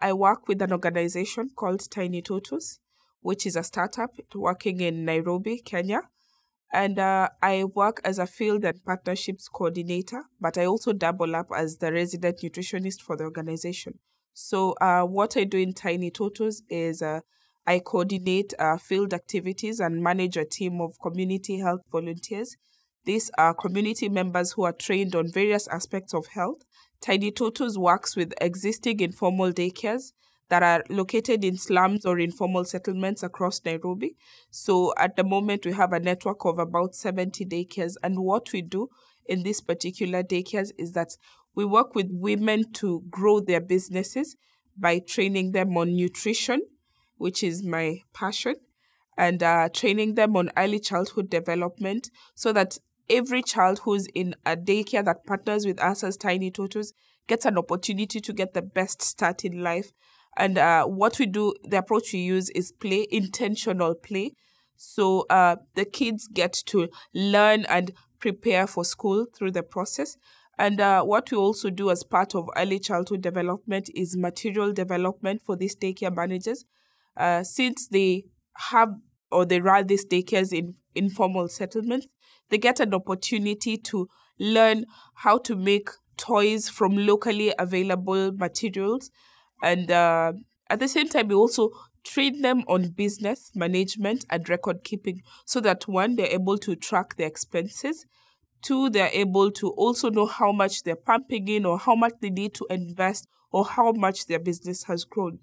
I work with an organization called Tiny Totos, which is a startup working in Nairobi, Kenya. And uh, I work as a field and partnerships coordinator, but I also double up as the resident nutritionist for the organization. So, uh, what I do in Tiny Totos is uh, I coordinate uh, field activities and manage a team of community health volunteers. These are community members who are trained on various aspects of health. Tiny Totos works with existing informal daycares that are located in slums or informal settlements across Nairobi. So at the moment, we have a network of about 70 daycares. And what we do in these particular daycares is that we work with women to grow their businesses by training them on nutrition, which is my passion, and uh, training them on early childhood development so that every child who's in a daycare that partners with us as Tiny Totos gets an opportunity to get the best start in life and uh, what we do, the approach we use is play, intentional play. So uh, the kids get to learn and prepare for school through the process. And uh, what we also do as part of early childhood development is material development for these daycare managers. Uh, since they have or they run these daycares in informal settlements, they get an opportunity to learn how to make toys from locally available materials and uh, at the same time, we also train them on business management and record keeping so that one, they're able to track their expenses. Two, they're able to also know how much they're pumping in or how much they need to invest or how much their business has grown.